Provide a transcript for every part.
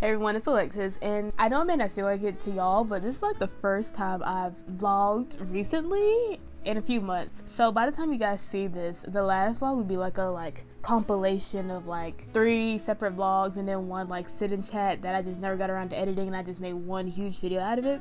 Hey everyone, it's Alexis, and I know I may not seem like it to y'all, but this is like the first time I've vlogged recently in a few months. So by the time you guys see this, the last vlog would be like a like compilation of like three separate vlogs and then one like sit and chat that I just never got around to editing and I just made one huge video out of it.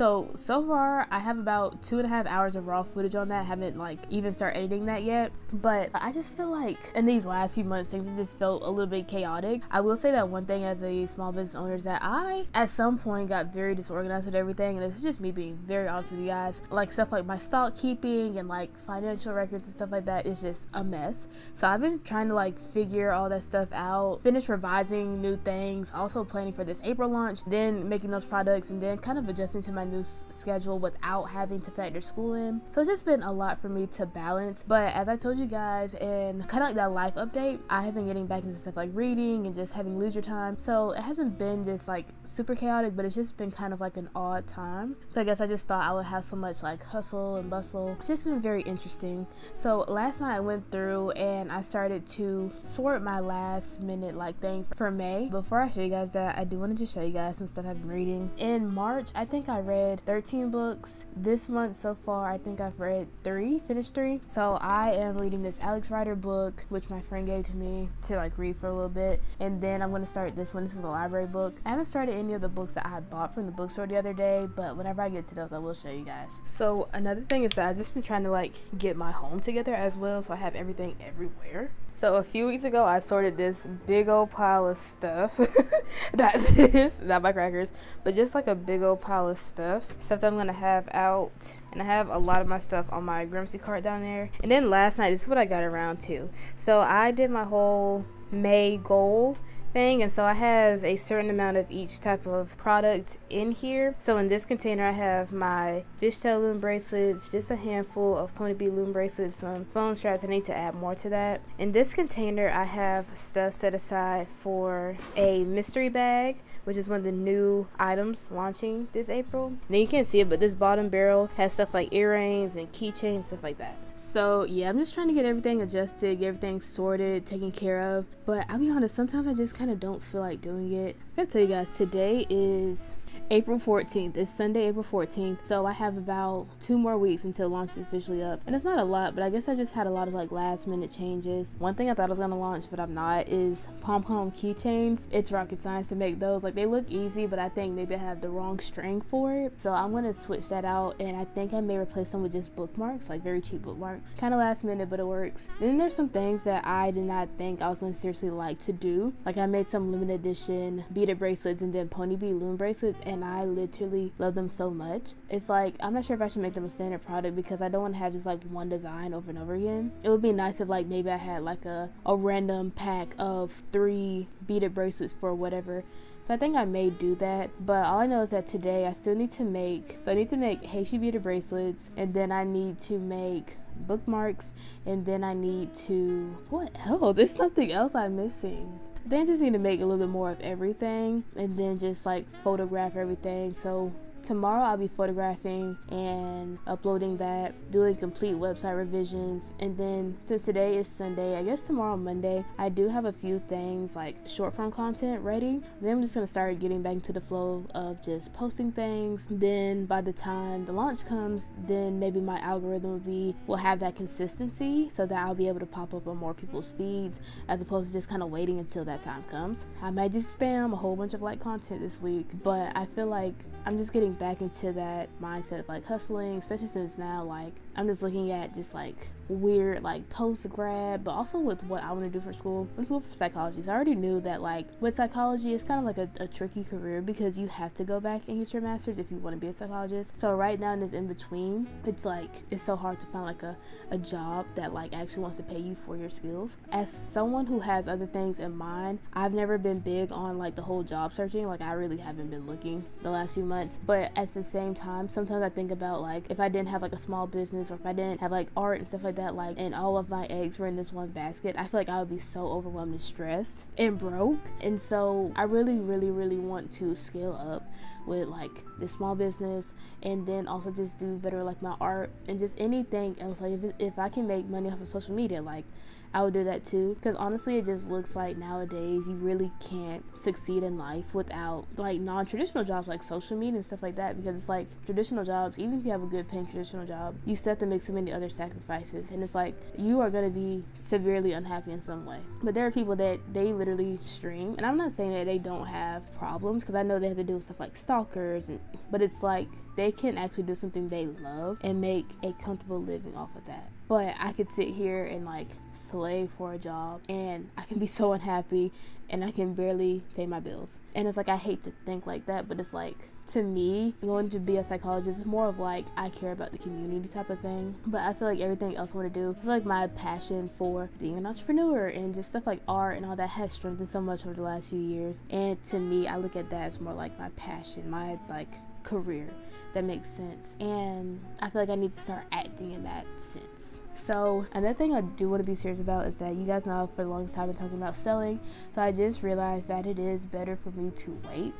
So, so far I have about two and a half hours of raw footage on that. I haven't like even started editing that yet. But I just feel like in these last few months, things have just felt a little bit chaotic. I will say that one thing as a small business owner is that I, at some point, got very disorganized with everything. And this is just me being very honest with you guys. Like stuff like my stock keeping and like financial records and stuff like that is just a mess. So I've been trying to like figure all that stuff out, finish revising new things, also planning for this April launch, then making those products, and then kind of adjusting to my new schedule without having to factor school in. So it's just been a lot for me to balance. But as I told you guys in kind of like that life update, I have been getting back into stuff like reading and just having leisure time. So it hasn't been just like super chaotic, but it's just been kind of like an odd time. So I guess I just thought I would have so much like hustle and bustle. It's just been very interesting. So last night I went through and I started to sort my last minute like things for May. Before I show you guys that, I do want to just show you guys some stuff I've been reading. In March, I think I read 13 books. This month so far, I think I've read three, finished three. So I am reading this Alex Rider book, which my friend gave to me to like read for a little bit. And then I'm going to start this one. This is a library book. I haven't started any of the books that I bought from the bookstore the other day, but whenever I get to those, I will show you guys. So another thing is that I've just been trying to like get my home together as well, so I have everything everywhere. So a few weeks ago, I sorted this big old pile of stuff. not this, not my crackers, but just like a big old pile of stuff. Stuff that I'm gonna have out. And I have a lot of my stuff on my Grimsy cart down there. And then last night, this is what I got around to. So I did my whole May goal thing and so I have a certain amount of each type of product in here. So in this container I have my fishtail loom bracelets just a handful of pony bead loom bracelets some phone straps. I need to add more to that. In this container I have stuff set aside for a mystery bag which is one of the new items launching this April. Now you can't see it but this bottom barrel has stuff like earrings and keychains stuff like that so yeah, I'm just trying to get everything adjusted, get everything sorted, taken care of. But I'll be honest, sometimes I just kind of don't feel like doing it. I gotta tell you guys, today is April 14th. It's Sunday, April 14th. So I have about two more weeks until launch is officially up. And it's not a lot, but I guess I just had a lot of like last minute changes. One thing I thought I was gonna launch, but I'm not, is pom pom keychains. It's rocket science to make those. Like they look easy, but I think maybe I have the wrong string for it. So I'm gonna switch that out and I think I may replace them with just bookmarks, like very cheap bookmarks. Kind of last minute, but it works. Then there's some things that I did not think I was gonna seriously like to do. Like I made some limited edition beaded bracelets and then pony bead loom bracelets and I literally love them so much. It's like I'm not sure if I should make them a standard product because I don't want to have just like one design over and over again. It would be nice if like maybe I had like a, a random pack of three beaded bracelets for whatever. So I think I may do that, but all I know is that today I still need to make, so I need to make Heishi beaded bracelets, and then I need to make bookmarks, and then I need to, what else? There's something else I'm missing. Then just need to make a little bit more of everything and then just like photograph everything. So tomorrow I'll be photographing and uploading that, doing complete website revisions, and then since today is Sunday, I guess tomorrow Monday, I do have a few things like short form content ready. Then I'm just gonna start getting back into the flow of just posting things. Then by the time the launch comes, then maybe my algorithm will be will have that consistency so that I'll be able to pop up on more people's feeds as opposed to just kind of waiting until that time comes. I might just spam a whole bunch of like content this week, but I feel like I'm just getting back into that mindset of like hustling, especially since now like I'm just looking at just like weird like post grad, but also with what I want to do for school. I'm school for psychology, so I already knew that like with psychology, it's kind of like a, a tricky career because you have to go back and get your master's if you want to be a psychologist. So right now in this in between, it's like it's so hard to find like a, a job that like actually wants to pay you for your skills. As someone who has other things in mind, I've never been big on like the whole job searching. Like I really haven't been looking the last few months. But at the same time, sometimes I think about like if I didn't have like a small business or if I didn't have like art and stuff like that that, like, and all of my eggs were in this one basket, I feel like I would be so overwhelmed and stressed and broke. And so I really, really, really want to scale up with like this small business and then also just do better like my art and just anything else like if, if i can make money off of social media like I would do that too. Because honestly, it just looks like nowadays you really can't succeed in life without like non traditional jobs like social media and stuff like that. Because it's like traditional jobs, even if you have a good paying traditional job, you still have to make so many other sacrifices. And it's like you are going to be severely unhappy in some way. But there are people that they literally stream. And I'm not saying that they don't have problems because I know they have to deal with stuff like stalkers. And, but it's like they can actually do something they love and make a comfortable living off of that. But I could sit here and like slave for a job and I can be so unhappy and I can barely pay my bills. And it's like I hate to think like that, but it's like to me, going to be a psychologist is more of like I care about the community type of thing. But I feel like everything else I want to do, I feel like my passion for being an entrepreneur and just stuff like art and all that has strengthened so much over the last few years. And to me, I look at that as more like my passion, my like career that makes sense. And I feel like I need to start acting in that sense. So, another thing I do want to be serious about is that you guys know for the longest time I've been talking about selling. So, I just realized that it is better for me to wait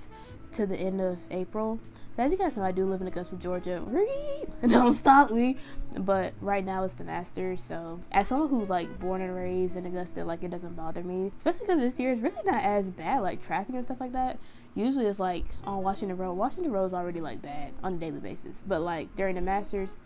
to the end of April. So, as you guys know, I do live in Augusta, Georgia. Don't stop me. But right now it's the Masters. So, as someone who's like born and raised in Augusta, like it doesn't bother me. Especially because this year is really not as bad, like traffic and stuff like that usually it's like oh, on Washington Road. Washington Road is already like bad on a daily basis, but like during the Masters,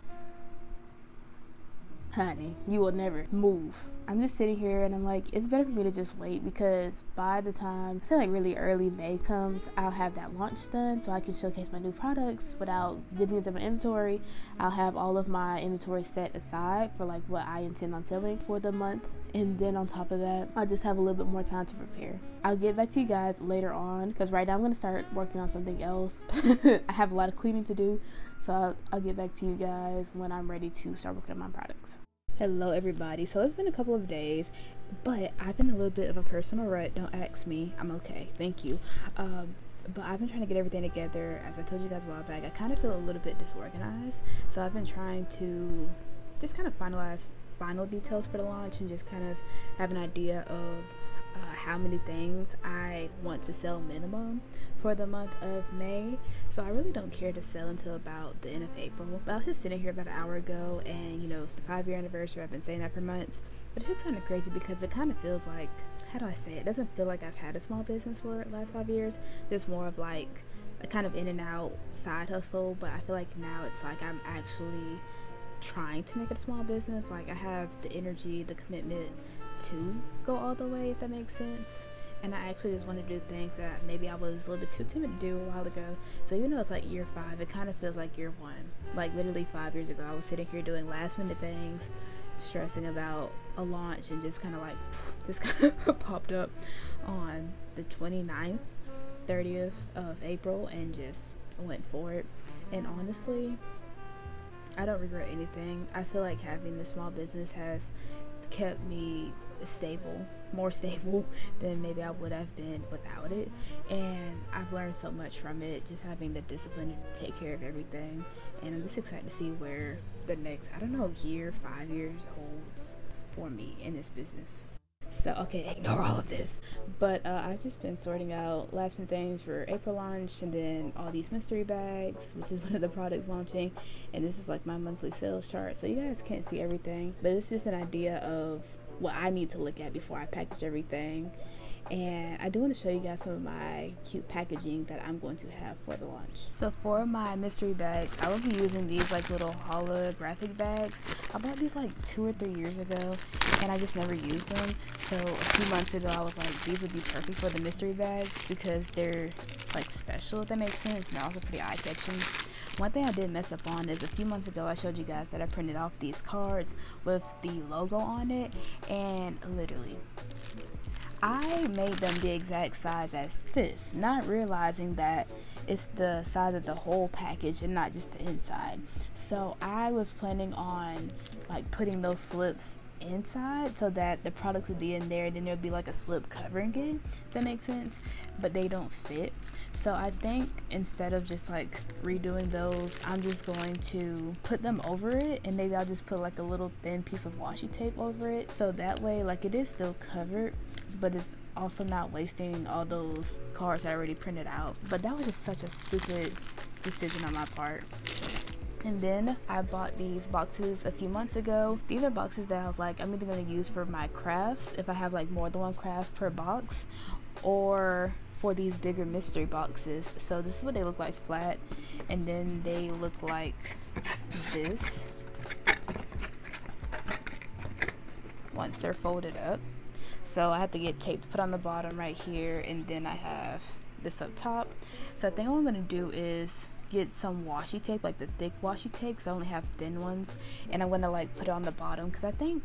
honey, you will never move. I'm just sitting here and I'm like, it's better for me to just wait because by the time, say like really early May comes, I'll have that launch done so I can showcase my new products without dipping into my inventory. I'll have all of my inventory set aside for like what I intend on selling for the month. And then on top of that, I'll just have a little bit more time to prepare. I'll get back to you guys later on because right now I'm going to start working on something else. I have a lot of cleaning to do. So I'll, I'll get back to you guys when I'm ready to start working on my products. Hello, everybody. So it's been a couple of days, but I've been a little bit of a personal rut. Don't ask me. I'm okay. Thank you. Um, but I've been trying to get everything together. As I told you guys a while back, I kind of feel a little bit disorganized. So I've been trying to just kind of finalize final details for the launch and just kind of have an idea of uh, how many things I want to sell minimum for the month of May. So I really don't care to sell until about the end of April. But I was just sitting here about an hour ago and you know, it's the five year anniversary. I've been saying that for months. But it's just kind of crazy because it kind of feels like, how do I say it? It doesn't feel like I've had a small business for the last five years. Just more of like a kind of in and out side hustle. But I feel like now it's like I'm actually trying to make it a small business. Like I have the energy, the commitment to go all the way, if that makes sense. And I actually just want to do things that maybe I was a little bit too timid to do a while ago. So even though it's like year five, it kind of feels like year one. Like literally five years ago, I was sitting here doing last minute things, stressing about a launch, and just kind of like just kind of popped up on the 29th, 30th of April, and just went for it. And honestly, I don't regret anything. I feel like having the small business has kept me stable, more stable than maybe I would have been without it. And I've learned so much from it, just having the discipline to take care of everything. And I'm just excited to see where the next, I don't know, year, five years holds for me in this business. So, okay, ignore all of this. But uh, I've just been sorting out last minute things for April launch and then all these mystery bags, which is one of the products launching. And this is like my monthly sales chart. So, you guys can't see everything, but it's just an idea of what I need to look at before I package everything and I do want to show you guys some of my cute packaging that I'm going to have for the launch. So for my mystery bags, I will be using these like little holographic bags. I bought these like two or three years ago and I just never used them. So a few months ago I was like these would be perfect for the mystery bags because they're like special if that makes sense and they're also pretty eye-catching. One thing I did mess up on is a few months ago I showed you guys that I printed off these cards with the logo on it and literally I made them the exact size as this, not realizing that it's the size of the whole package and not just the inside. So I was planning on like putting those slips inside so that the products would be in there and then there'd be like a slip covering it if that makes sense but they don't fit So I think instead of just like redoing those, I'm just going to put them over it and maybe I'll just put like a little thin piece of washi tape over it. So that way like it is still covered but it's also not wasting all those cards I already printed out. But that was just such a stupid decision on my part. And then I bought these boxes a few months ago. These are boxes that I was like, I'm either going to use for my crafts if I have like more than one craft per box or for these bigger mystery boxes. So this is what they look like flat. And then they look like this once they're folded up. So I have to get tape to put on the bottom right here. And then I have this up top. So I think what I'm going to do is get some washi tape, like the thick washi tape, because I only have thin ones, and I'm gonna like put it on the bottom because I think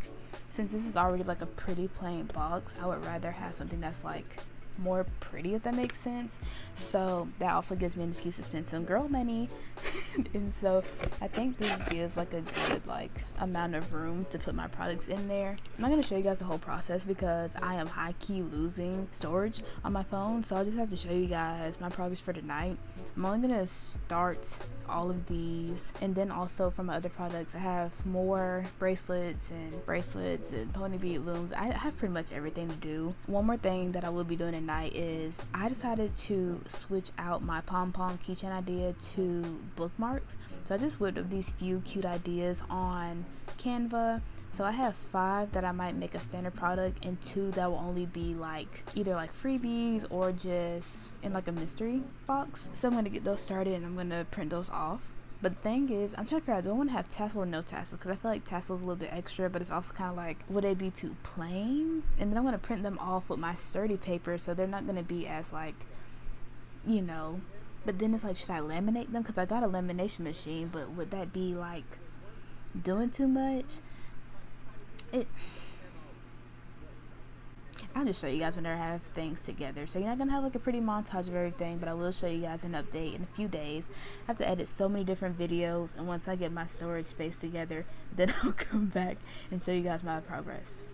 since this is already like a pretty plain box, I would rather have something that's like more pretty if that makes sense so that also gives me an excuse to spend some girl money and so i think this gives like a good like amount of room to put my products in there. I'm not to show you guys the whole process because i am high-key losing storage on my phone. So i'll just have to show you guys my progress for tonight. I'm only to start all of these. And then also from my other products i have more bracelets and bracelets and pony bead looms. I have pretty much everything to do. One more thing that i will be doing tonight is i decided to switch out my pom pom keychain idea to bookmarks. So i just whipped up these few cute ideas on canva so I have five that I might make a standard product and two that will only be like either like freebies or just in like a mystery box. So I'm gonna get those started and I'm gonna print those off. But the thing is, I'm trying to figure out do I want to have tassel or no tassel? Because I feel like tassel is a little bit extra, but it's also kind of like, would they be too plain? And then I'm going to print them off with my sturdy paper so they're not going to be as like, you know. But then it's like, should I laminate them? Because I got a lamination machine, but would that be like doing too much? It I'll just show you guys whenever I have things together. So you're not gonna have like a pretty montage of everything, but I will show you guys an update in a few days. I have to edit so many different videos, and once I get my storage space together, then I'll come back and show you guys my progress.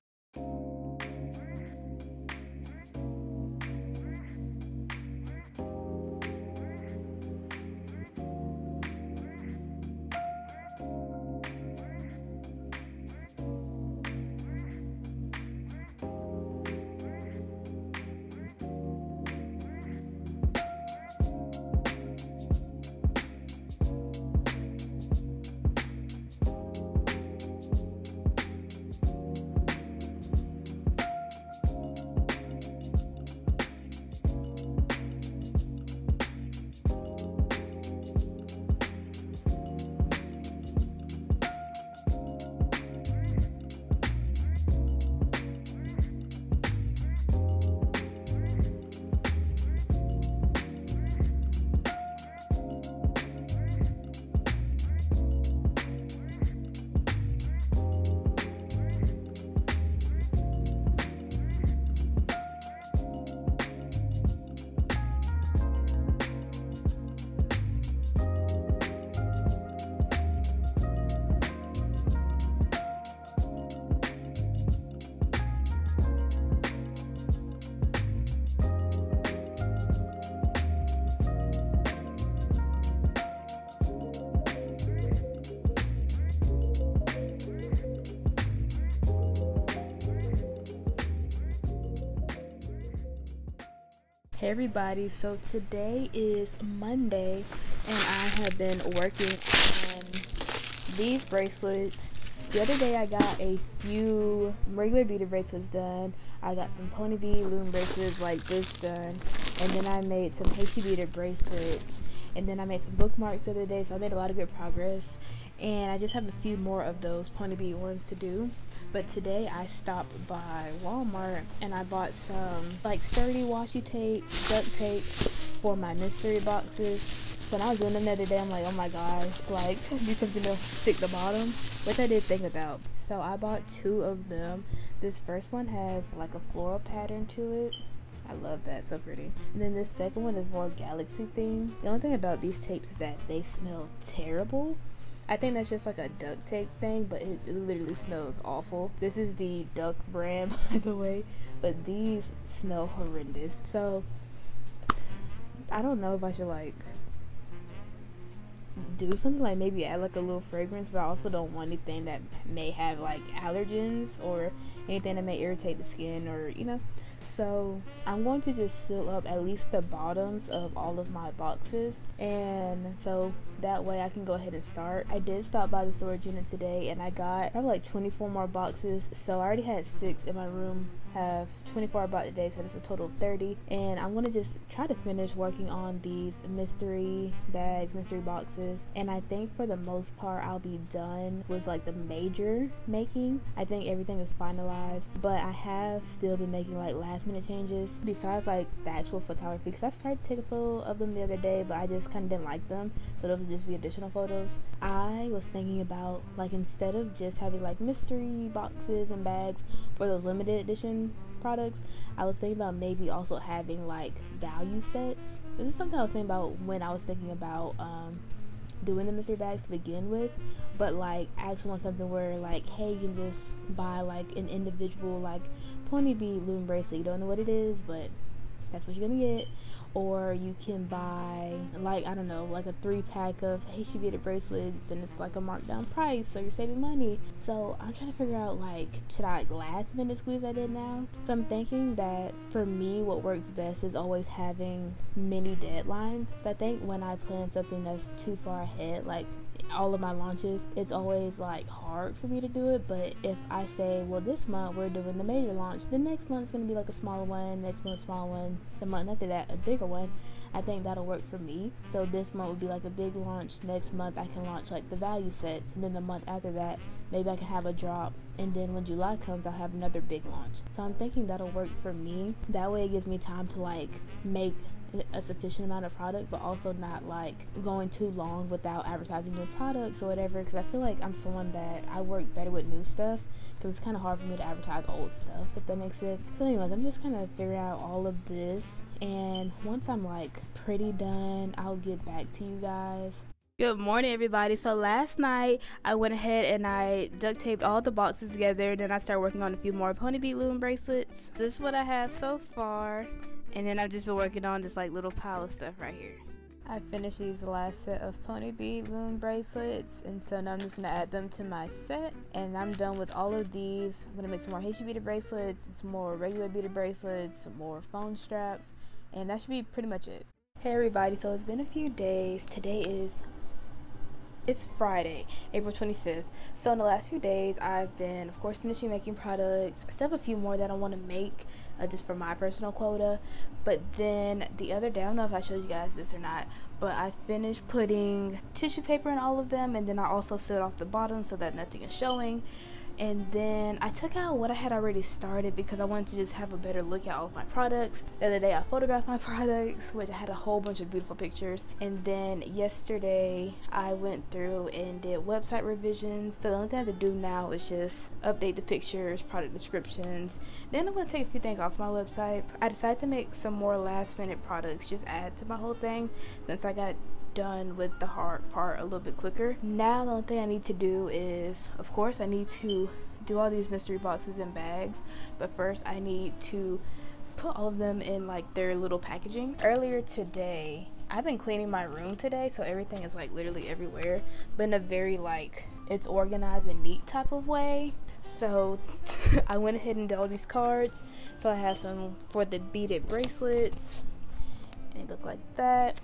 Hey everybody, so today is Monday and I have been working on these bracelets. The other day I got a few regular beaded bracelets done. I got some pony bead loom bracelets like this done. And then I made some Heishi beaded bracelets. And then I made some bookmarks the other day, so I made a lot of good progress. And I just have a few more of those pony bead ones to do. But today I stopped by Walmart and I bought some like sturdy washi tape, duct tape for my mystery boxes. When I was doing them the other day, I'm like, oh my gosh, like need something to stick the bottom, which I did think about. So I bought two of them. This first one has like a floral pattern to it. I love that, so pretty. And then this second one is more galaxy theme. The only thing about these tapes is that they smell terrible. I think that's just like a duct tape thing, but it, it, literally smells awful. This is the duck brand, by the way, but these smell horrendous. So I don't know if I should like do something like maybe add like a little fragrance, but I also don't want anything that may have like allergens or anything that may irritate the skin or you know. So I'm going to just seal up at least the bottoms of all of my boxes, and so that way I can go ahead and start. I did stop by the storage unit today, and I got probably like 24 more boxes. So I already had six in my room have 24 I bought today, so that's a total of 30. And I'm gonna just try to finish working on these mystery bags, mystery boxes. And I think for the most part, I'll be done with like the major making. I think everything is finalized, but I have still been making like last minute changes besides like the actual photography because I started take a photo of them the other day, but I just kind of didn't like them. So those would just be additional photos. I was thinking about like instead of just having like mystery boxes and bags for those limited edition products, I was thinking about maybe also having like value sets. This is something I was thinking about when I was thinking about um, doing the mystery bags to begin with, but like I actually want something where like, hey, you can just buy like an individual like pony bead loom bracelet. You don't know what it is, but that's what you're gonna get. Or you can buy like I don't know like a three pack of beaded bracelets and it's like a markdown price so you're saving money. So I'm trying to figure out like should I like last minute squeeze I did now? So I'm thinking that for me what works best is always having mini deadlines. So I think when I plan something that's too far ahead like all of my launches, it's always like hard for me to do it. But if I say, well, this month we're doing the major launch, the next month is going to be like a smaller one, next month a small one, the month after that a bigger one. I think that'll work for me. So this month would be like a big launch. Next month I can launch like the value sets, and then the month after that maybe I can have a drop. And then when July comes, I'll have another big launch. So I'm thinking that'll work for me. That way it gives me time to like make a sufficient amount of product, but also not like going too long without advertising new products or whatever. Because I feel like I'm someone that I work better with new stuff because it's kind of hard for me to advertise old stuff, if that makes sense. So, anyways, I'm just kind of figuring out all of this, and once I'm like pretty done, I'll get back to you guys. Good morning, everybody. So last night I went ahead and I duct taped all the boxes together. Then I started working on a few more Pony Bead loom bracelets. This is what I have so far. And then I've just been working on this like little pile of stuff right here. I finished these last set of pony bead loom bracelets and so now I'm just gonna add them to my set and I'm done with all of these. I'm gonna make some more Heishi beaded bracelets, some more regular beaded bracelets, some more phone straps, and that should be pretty much it. Hey everybody, so it's been a few days. Today is it's Friday, April 25th. So in the last few days, I've been, of course, finishing making products. I still have a few more that I want to make uh, just for my personal quota. But then the other day, I don't know if I showed you guys this or not, but I finished putting tissue paper in all of them, and then I also sealed off the bottom so that nothing is showing and then I took out what I had already started because I wanted to just have a better look at all of my products. The other day I photographed my products, which I had a whole bunch of beautiful pictures. And then yesterday I went through and did website revisions. So the only thing I have to do now is just update the pictures, product descriptions. Then I'm going to take a few things off my website. I decided to make some more last minute products, just add to my whole thing since I got done with the hard part a little bit quicker. Now the only thing I need to do is, of course, I need to do all these mystery boxes and bags, but first I need to put all of them in like their little packaging. Earlier today, I've been cleaning my room today, so everything is like literally everywhere, but in a very like it's organized and neat type of way. So I went ahead and did all these cards. So I have some for the beaded bracelets, and it looked like that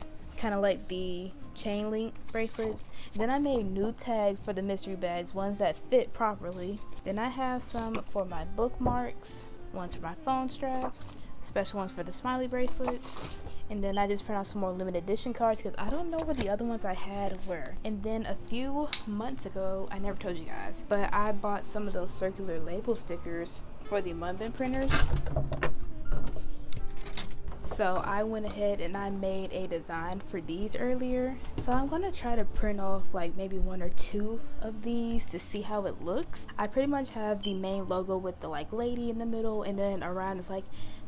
kind of like the chain link bracelets. Then I made new tags for the mystery bags, ones that fit properly. Then I have some for my bookmarks, ones for my phone strap, special ones for the smiley bracelets. And then I just print out some more limited edition cards because I don't know where the other ones I had were. And then a few months ago, I never told you guys, but I bought some of those circular label stickers for the Munbyn printers. So I went ahead and I made a design for these earlier. So I'm going to try to print off like maybe one or two of these to see how it looks. I pretty much have the main logo with the like lady in the middle and then around is like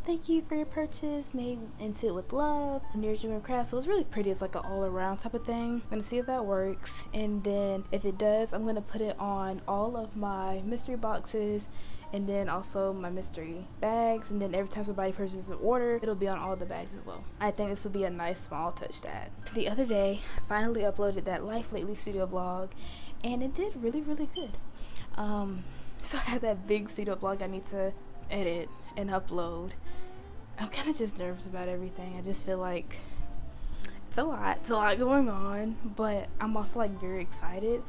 thank you for your purchase, made and sit with love, near you and craft. So it's really pretty. It's like an all around type of thing. I'm gonna see if that works. And then if it does, I'm gonna put it on all of my mystery boxes and then also my mystery bags. And then every time somebody purchases an order it'll be on all the bags as well. I think this will be a nice small touch to add. The other day i finally uploaded that life lately studio vlog and it did really really good. Um so i have that big studio vlog i need to edit and upload. I'm kind of just nervous about everything. I just feel like it's a lot. It's a lot going on but i'm also like very excited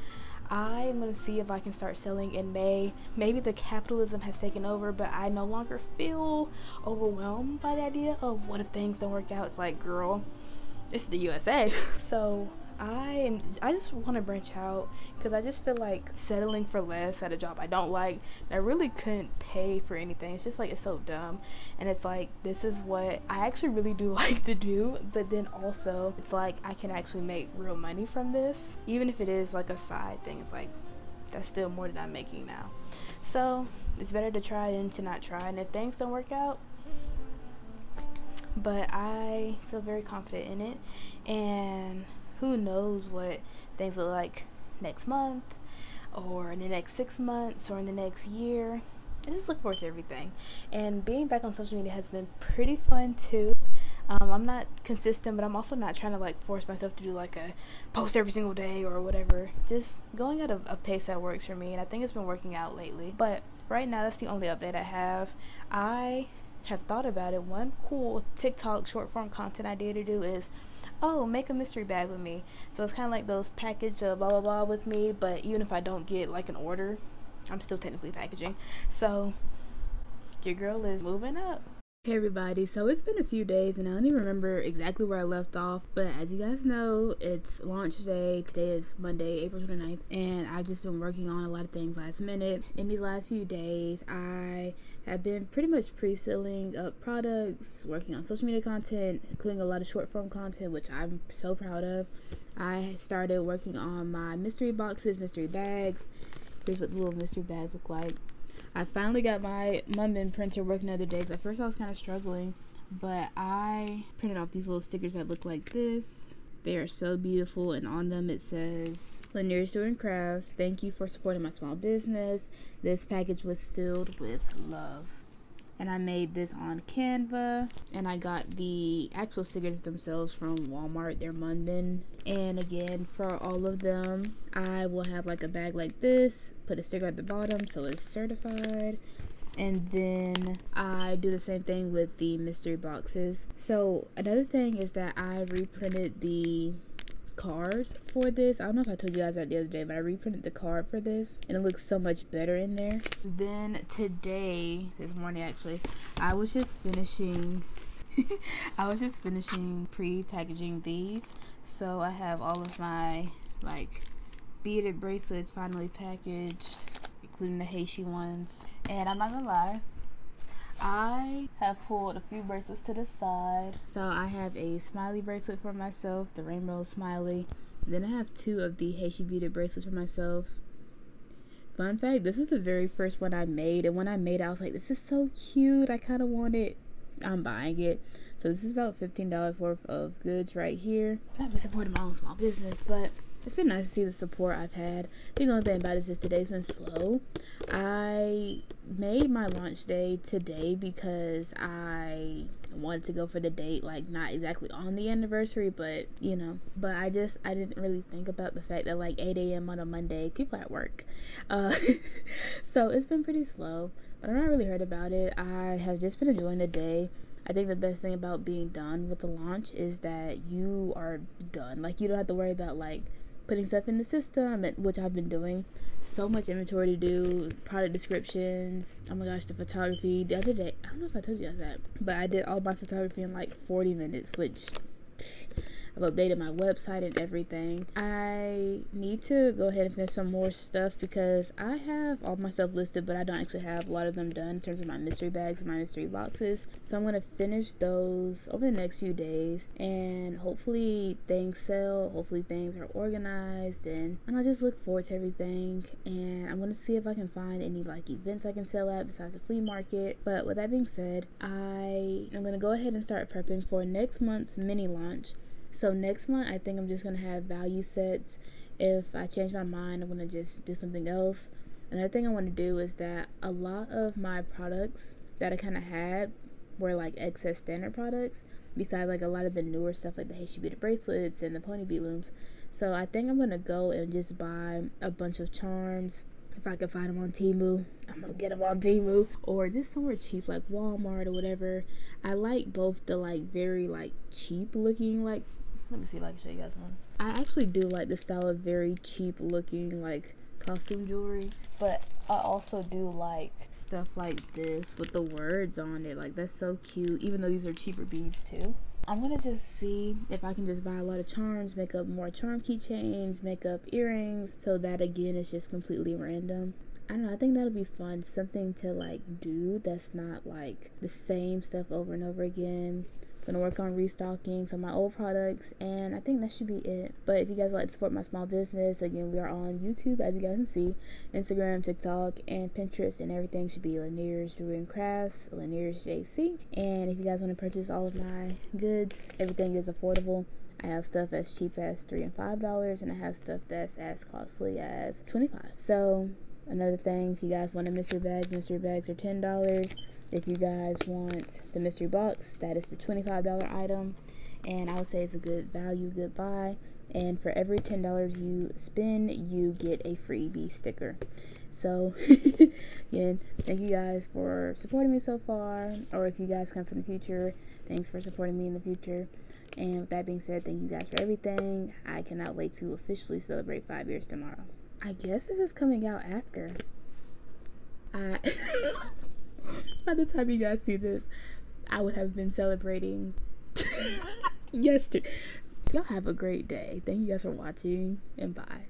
I am going to see if I can start selling in May. Maybe the capitalism has taken over, but I no longer feel overwhelmed by the idea of what if things don't work out. It's like, girl, it's the USA. So I am I just want to branch out because I just feel like settling for less at a job I don't like I really couldn't pay for anything. It's just like it's so dumb. And it's like this is what I actually really do like to do but then also it's like I can actually make real money from this even if it is like a side thing. It's like that's still more than I'm making now. So it's better to try than to not try. And if things don't work out but I feel very confident in it. And who knows what things look like next month or in the next six months or in the next year. I just look forward to everything. And being back on social media has been pretty fun too. Um, I'm not consistent, but I'm also not trying to like force myself to do like a post every single day or whatever. Just going at a, a pace that works for me, and I think it's been working out lately. But right now, that's the only update I have. I have thought about it. One cool TikTok short form content idea to do is oh, make a mystery bag with me. So it's kind of like those package uh, blah blah blah with me, but even if I don't get like an order, I'm still technically packaging. So your girl is moving up. Hey everybody, so it's been a few days and I don't even remember exactly where I left off, but as you guys know, it's launch day. Today is Monday, April 29th, and I've just been working on a lot of things last minute. In these last few days, I have been pretty much pre-selling up products, working on social media content, including a lot of short form content, which I'm so proud of. I started working on my mystery boxes, mystery bags. Here's what the little mystery bags look like. I finally got my Munbyn printer working the other days. At first, I was kind of struggling, but I printed off these little stickers that look like this. They are so beautiful, and on them it says, Lanier's Doing Crafts, thank you for supporting my small business. This package was sealed with love and I made this on Canva. And I got the actual stickers themselves from Walmart. They're Munbyn and again for all of them I will have like a bag like this put a sticker at the bottom so it's certified. And then I do the same thing with the mystery boxes. So another thing is that I reprinted the cards for this. I don't know if I told you guys that the other day, but I reprinted the card for this and it looks so much better in there. Then today, this morning actually, I was just finishing I was just finishing pre-packaging these. So I have all of my like beaded bracelets finally packaged, including the Heishi ones. And I'm not gonna lie, I have pulled a few bracelets to the side. So I have a smiley bracelet for myself, the rainbow smiley. Then I have two of the Heishi beaded bracelets for myself. Fun fact, this is the very first one I made. And when I made it, I was like, this is so cute. I kind of want it. I'm buying it. So this is about $15 worth of goods right here. Been supporting my own small business, but it's been nice to see the support I've had. The only thing about it is just today's been slow. I made my launch day today because I wanted to go for the date, like not exactly on the anniversary, but you know. But I just I didn't really think about the fact that like 8 a.m. on a Monday, people at work. Uh, so it's been pretty slow, but I'm not really hurt about it. I have just been enjoying the day. I think the best thing about being done with the launch is that you are done. Like you don't have to worry about like putting stuff in the system, which I've been doing. So much inventory to do, product descriptions. Oh my gosh, the photography. The other day, I don't know if I told you guys that, but I did all my photography in like 40 minutes, which I've updated my website and everything. I need to go ahead and finish some more stuff because I have all my stuff listed, but I don't actually have a lot of them done in terms of my mystery bags and my mystery boxes. So I'm gonna finish those over the next few days, and hopefully things sell. Hopefully things are organized, and, and I just look forward to everything. And I'm gonna see if I can find any like events I can sell at besides the flea market. But with that being said, I am gonna go ahead and start prepping for next month's mini launch. So next month, I think I'm just gonna have value sets. If I change my mind, I'm gonna just do something else. Another thing I want to do is that a lot of my products that I kind of had were like excess standard products besides like a lot of the newer stuff like the Hey Beauty bracelets and the pony bead looms. So I think I'm gonna go and just buy a bunch of charms. If I can find them on Temu, I'm gonna get them on Temu or just somewhere cheap like Walmart or whatever. I like both the like very like cheap looking like. Let me see if I can show you guys one. I actually do like the style of very cheap looking like costume jewelry, but I also do like stuff like this with the words on it. Like that's so cute, even though these are cheaper beads too. I'm gonna just see if I can just buy a lot of charms, make up more charm keychains, make up earrings. So that again is just completely random. I don't know, I think that'll be fun. Something to like do that's not like the same stuff over and over again gonna work on restocking some of my old products and i think that should be it but if you guys like to support my small business again we are on youtube as you guys can see instagram tiktok and pinterest and everything should be lanier's jewelry and crafts lanier's jc and if you guys want to purchase all of my goods everything is affordable I have stuff as cheap as three and five dollars, and I have stuff that's as costly as twenty five. So another thing, if you guys want a mystery bag, mystery bags are ten dollars. If you guys want the mystery box, that is the $25 item. And I would say it's a good value, good buy. And for every $10 you spend, you get a freebie sticker. So, again, thank you guys for supporting me so far. Or if you guys come from the future, thanks for supporting me in the future. And with that being said, thank you guys for everything. I cannot wait to officially celebrate five years tomorrow. I guess this is coming out after. I. By the time you guys see this, I would have been celebrating yesterday. Y'all have a great day. Thank you guys for watching and bye.